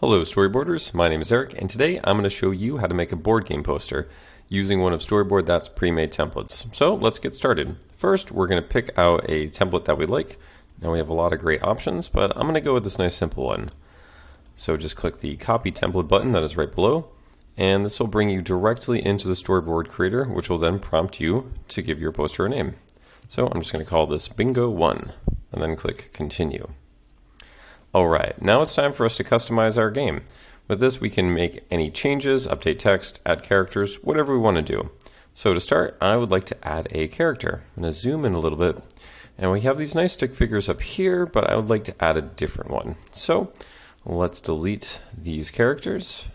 Hello storyboarders, my name is Eric and today I'm going to show you how to make a board game poster using one of Storyboard That's pre-made templates. So let's get started. First we're going to pick out a template that we like. Now we have a lot of great options but I'm going to go with this nice simple one. So just click the copy template button that is right below and this will bring you directly into the storyboard creator which will then prompt you to give your poster a name. So I'm just going to call this bingo 1 and then click continue. Alright, now it's time for us to customize our game. With this we can make any changes, update text, add characters, whatever we want to do. So to start, I would like to add a character. I'm going to zoom in a little bit. And we have these nice stick figures up here, but I would like to add a different one. So let's delete these characters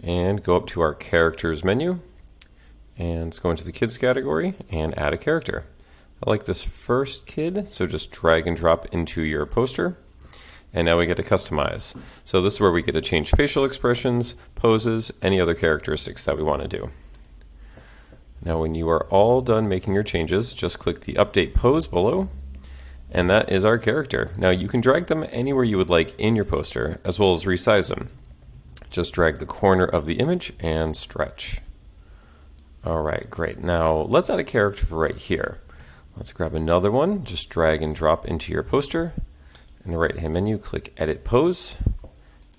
and go up to our characters menu and let's go into the kids category and add a character. I like this first kid, so just drag and drop into your poster. And now we get to customize. So this is where we get to change facial expressions, poses, any other characteristics that we want to do. Now when you are all done making your changes, just click the update pose below, and that is our character. Now you can drag them anywhere you would like in your poster, as well as resize them. Just drag the corner of the image and stretch. All right, great. Now let's add a character for right here. Let's grab another one, just drag and drop into your poster. In the right hand menu, click Edit Pose.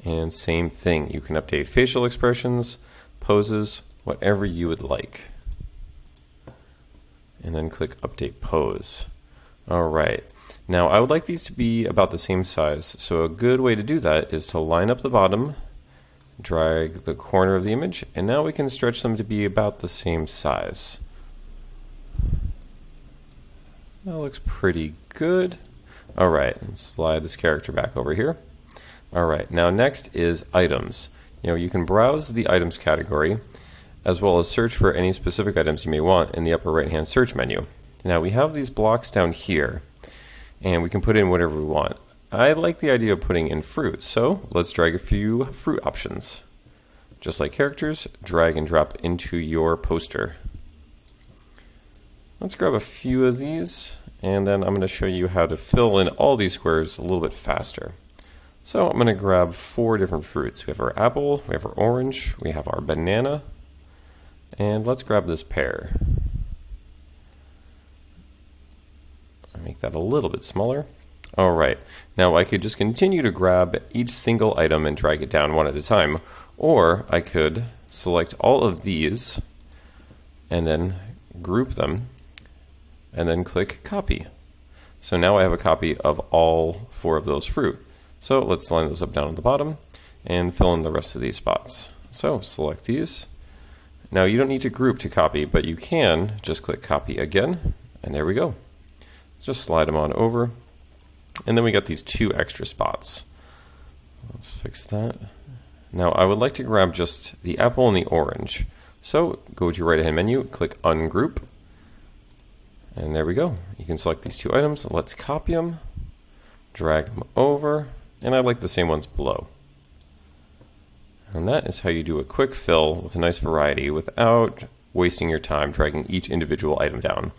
And same thing, you can update facial expressions, poses, whatever you would like. And then click Update Pose. All right. Now I would like these to be about the same size. So a good way to do that is to line up the bottom, drag the corner of the image, and now we can stretch them to be about the same size. That looks pretty good. All right, slide this character back over here. All right, now next is items. You know, you can browse the items category as well as search for any specific items you may want in the upper right hand search menu. Now we have these blocks down here and we can put in whatever we want. I like the idea of putting in fruit, so let's drag a few fruit options. Just like characters, drag and drop into your poster. Let's grab a few of these and then I'm going to show you how to fill in all these squares a little bit faster. So I'm going to grab four different fruits. We have our apple, we have our orange, we have our banana, and let's grab this pear. Make that a little bit smaller. All right, now I could just continue to grab each single item and drag it down one at a time, or I could select all of these and then group them and then click copy. So now I have a copy of all four of those fruit. So let's line those up down at the bottom and fill in the rest of these spots. So select these. Now you don't need to group to copy, but you can just click copy again, and there we go. Let's just slide them on over. And then we got these two extra spots. Let's fix that. Now I would like to grab just the apple and the orange. So go to your right hand menu, click ungroup, and there we go. You can select these two items. Let's copy them, drag them over, and I like the same ones below. And that is how you do a quick fill with a nice variety without wasting your time dragging each individual item down.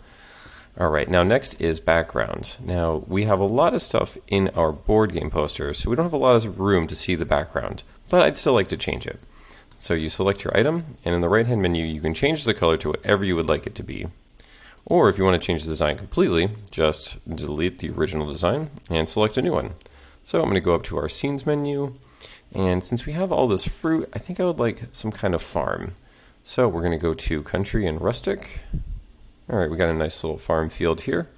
All right, now next is background. Now we have a lot of stuff in our board game poster, so we don't have a lot of room to see the background, but I'd still like to change it. So you select your item, and in the right hand menu, you can change the color to whatever you would like it to be. Or if you want to change the design completely, just delete the original design and select a new one. So I'm going to go up to our scenes menu. And since we have all this fruit, I think I would like some kind of farm. So we're going to go to country and rustic. All right, we got a nice little farm field here.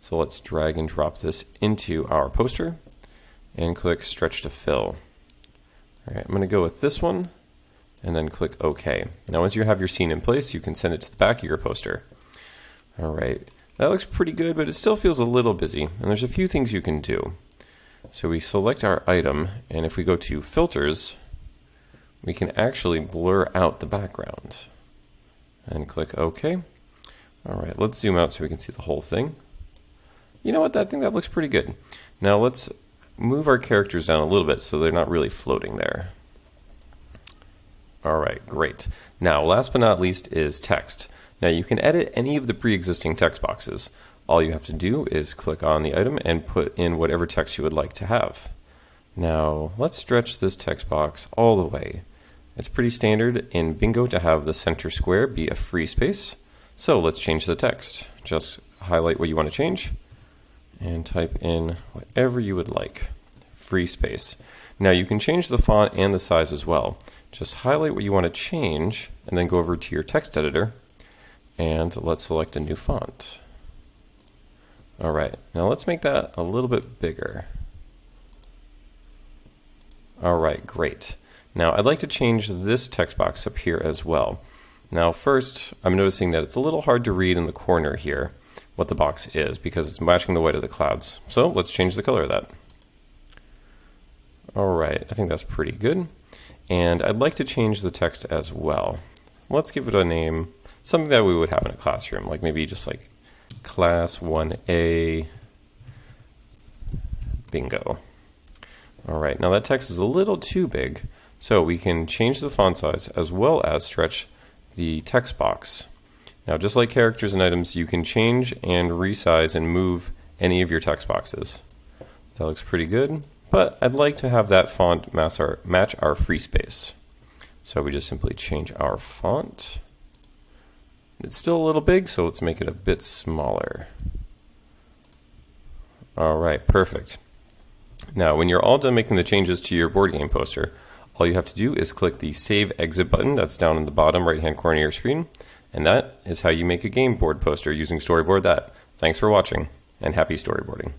So let's drag and drop this into our poster and click stretch to fill. All right, I'm going to go with this one and then click OK. Now once you have your scene in place, you can send it to the back of your poster. All right, that looks pretty good, but it still feels a little busy. And there's a few things you can do. So we select our item, and if we go to filters, we can actually blur out the background. And click OK. All right, let's zoom out so we can see the whole thing. You know what, I think that looks pretty good. Now let's move our characters down a little bit so they're not really floating there. All right, great. Now, last but not least is text. Now you can edit any of the pre-existing text boxes. All you have to do is click on the item and put in whatever text you would like to have. Now, let's stretch this text box all the way. It's pretty standard in Bingo to have the center square be a free space. So let's change the text. Just highlight what you want to change and type in whatever you would like. Free space. Now you can change the font and the size as well. Just highlight what you want to change and then go over to your text editor and let's select a new font. All right, now let's make that a little bit bigger. All right, great. Now I'd like to change this text box up here as well. Now first, I'm noticing that it's a little hard to read in the corner here what the box is because it's matching the white of the clouds. So let's change the color of that. All right, I think that's pretty good. And I'd like to change the text as well. Let's give it a name, something that we would have in a classroom, like maybe just like class 1A bingo. All right, now that text is a little too big, so we can change the font size as well as stretch the text box. Now, just like characters and items, you can change and resize and move any of your text boxes. That looks pretty good, but I'd like to have that font match our, match our free space. So we just simply change our font. It's still a little big, so let's make it a bit smaller. All right, perfect. Now, when you're all done making the changes to your board game poster, all you have to do is click the Save Exit button that's down in the bottom right hand corner of your screen, and that is how you make a game board poster using Storyboard That. Thanks for watching, and happy storyboarding.